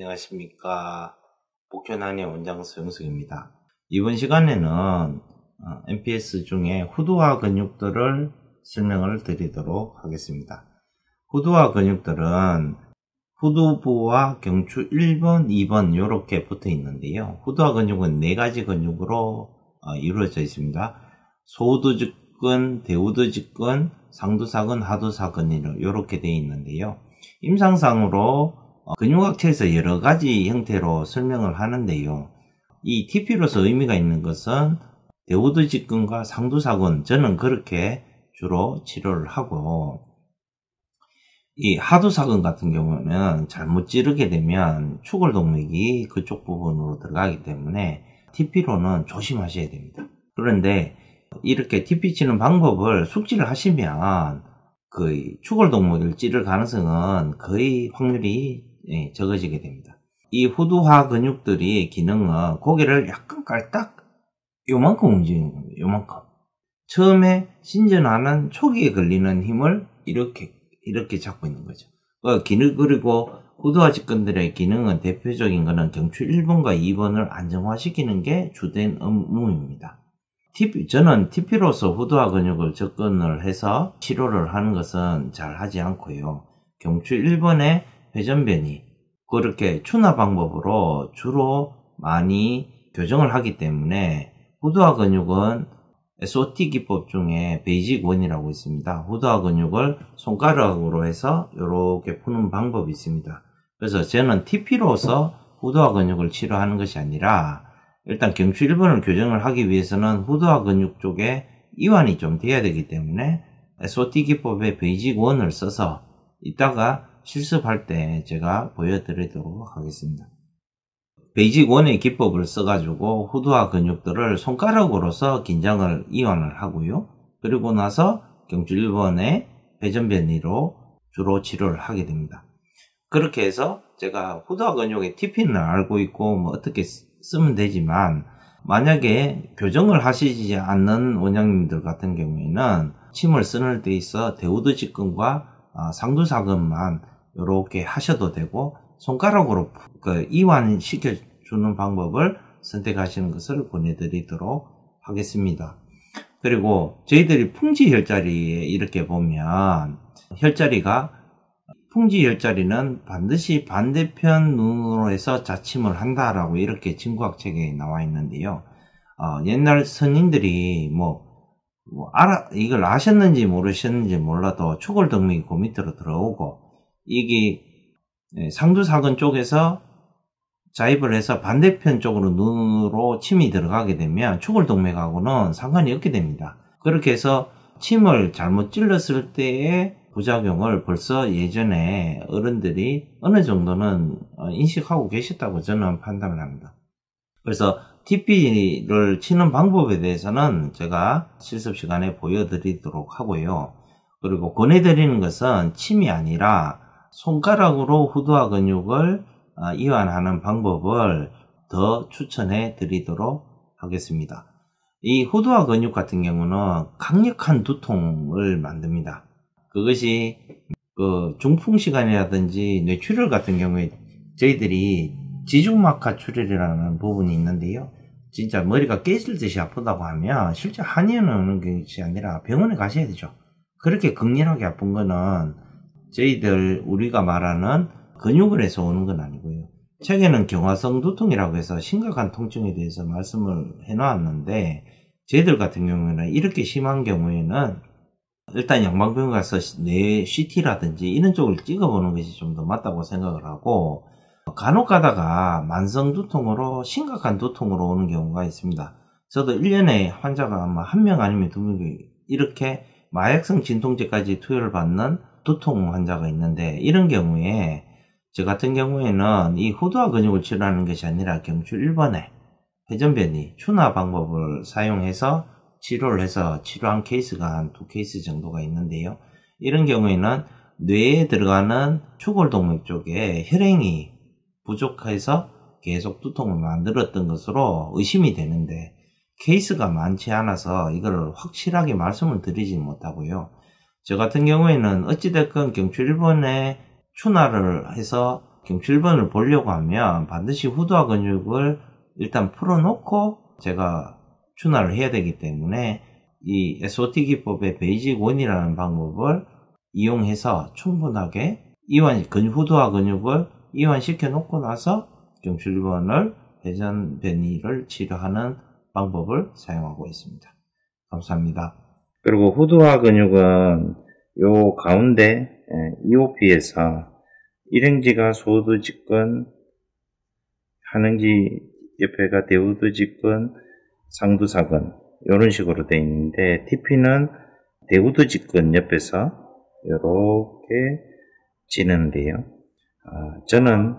안녕하십니까. 복현한의 원장 서영석입니다. 이번 시간에는 MPS 어, 중에 후두와 근육들을 설명을 드리도록 하겠습니다. 후두와 근육들은 후두부와 경추 1번, 2번 이렇게 붙어 있는데요. 후두와 근육은 네 가지 근육으로 어, 이루어져 있습니다. 소두직근, 대우두직근, 상두사근, 하두사근 이렇게 되어 있는데요. 임상상으로 어, 근육학체에서 여러 가지 형태로 설명을 하는데요. 이 TP로서 의미가 있는 것은 대우드 직근과 상두사근 저는 그렇게 주로 치료를 하고 이 하두사근 같은 경우는 잘못 찌르게 되면 추골동맥이 그쪽 부분으로 들어가기 때문에 TP로는 조심하셔야 됩니다. 그런데 이렇게 TP 치는 방법을 숙지를 하시면 그 추골동맥을 찌를 가능성은 거의 확률이 예, 적어지게 됩니다. 이 후두화 근육들이 기능은 고개를 약간 깔딱 요만큼 움직이는 겁니다. 요만큼. 처음에 신전하는 초기에 걸리는 힘을 이렇게 이렇게 잡고 있는 거죠. 그 기능 그리고 후두화 직근들의 기능은 대표적인 것은 경추 1번과 2번을 안정화시키는 게 주된 업무입니다. TP, 저는 TP로서 후두화 근육을 접근을 해서 치료를 하는 것은 잘 하지 않고요. 경추 1번의 회전변이 그렇게 추나 방법으로 주로 많이 교정을 하기 때문에 후두화 근육은 SOT 기법 중에 베이직 원이라고 있습니다. 후두화 근육을 손가락으로 해서 이렇게 푸는 방법이 있습니다. 그래서 저는 TP로서 후두하 근육을 치료하는 것이 아니라 일단 경추 1번을 교정을 하기 위해서는 후두하 근육 쪽에 이완이 좀 돼야 되기 때문에 SOT 기법의 basic one을 써서 이따가 실습할 때 제가 보여드리도록 하겠습니다. basic one의 기법을 써가지고 후두하 근육들을 손가락으로서 긴장을 이완을 하고요. 그리고 나서 경추 1번의 회전변이로 주로 치료를 하게 됩니다. 그렇게 해서 제가 후두와 근육의 TP는 알고 있고 뭐 어떻게 쓰면 되지만 만약에 교정을 하시지 않는 원장님들 같은 경우에는 침을 쓰는 데 있어 대우드 직근과 아, 상두사근만 이렇게 하셔도 되고 손가락으로 그 이완 시켜 주는 방법을 선택하시는 것을 권해드리도록 하겠습니다. 그리고 저희들이 풍지 혈자리에 이렇게 보면 혈자리가 풍지 혈자리는 반드시 반대편 눈으로 해서 자침을 한다라고 이렇게 진구학 책에 나와 있는데요. 어, 옛날 선인들이 뭐, 뭐 알아 이걸 아셨는지 모르셨는지 몰라도 추골동맥이 그 밑으로 들어오고 이게 예, 상두사근 쪽에서 자입을 해서 반대편 쪽으로 눈으로 침이 들어가게 되면 추골동맥하고는 상관이 없게 됩니다. 그렇게 해서 침을 잘못 찔렀을 때의 부작용을 벌써 예전에 어른들이 어느 정도는 어, 인식하고 계셨다고 저는 판단을 합니다. 그래서 TP를 치는 방법에 대해서는 제가 실습 시간에 보여드리도록 하고요. 그리고 권해드리는 것은 침이 아니라 손가락으로 후두와 근육을 아, 이완하는 방법을 더 추천해 드리도록 하겠습니다. 이 후두와 근육 같은 경우는 강력한 두통을 만듭니다. 그것이 그 중풍 시간이라든지 뇌출혈 같은 경우에 저희들이 지중막 하 출혈이라는 부분이 있는데요. 진짜 머리가 깨질 듯이 아프다고 하면 실제 한의원에 오는 것이 아니라 병원에 가셔야 되죠. 그렇게 극렬하게 아픈 거는 저희들 우리가 말하는 근육을 해서 오는 건 아니고요. 책에는 경화성 두통이라고 해서 심각한 통증에 대해서 말씀을 해놓았는데 저희들 같은 경우에는 이렇게 심한 경우에는 일단 양방병원 가서 뇌 CT라든지 이런 쪽을 찍어보는 것이 좀 더 맞다고 생각을 하고 간혹 가다가 만성 두통으로 심각한 두통으로 오는 경우가 있습니다. 저도 1년에 환자가 아마 한 명 아니면 두 명이 이렇게 마약성 진통제까지 투여를 받는 두통 환자가 있는데 이런 경우에 저 같은 경우에는 이 후두하 근육을 치료하는 것이 아니라 경추 1번에 회전변위 추나 방법을 사용해서 치료를 해서 치료한 케이스가 한 두 케이스 정도가 있는데요. 이런 경우에는 뇌에 들어가는 추골동맥 쪽에 혈행이 부족해서 계속 두통을 만들었던 것으로 의심이 되는데 케이스가 많지 않아서 이걸 확실하게 말씀을 드리지 못하고요. 저 같은 경우에는 어찌됐건 경추 1번에 추나를 해서 경출번을 보려고 하면 반드시 후두와 근육을 일단 풀어놓고 제가 준화를 해야 되기 때문에 이 SOT 기법의 베이직 1이라는 방법을 이용해서 충분하게 이완, 근육, 후두와 근육을 이완시켜 놓고 나서 경출번을 회전 변이를 치료하는 방법을 사용하고 있습니다. 감사합니다. 그리고 후두와 근육은 요 가운데 EOP에서 일행지가 소두 직근, 하능지 옆에가 대우두 직근, 상두사근 이런 식으로 되어 있는데 TP는 대우두 직근 옆에서 이렇게 지는데요. 아, 저는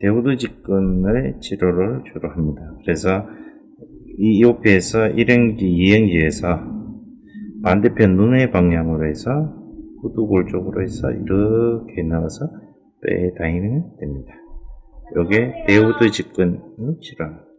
대우두 직근의 치료를 주로 합니다. 그래서 이 EOP에서 1행지, 2행지에서 반대편 눈의 방향으로 해서 후두골 쪽으로 해서 이렇게 넣어서 빼 다니면 됩니다. 요게 대우드 직근을 치료합니다.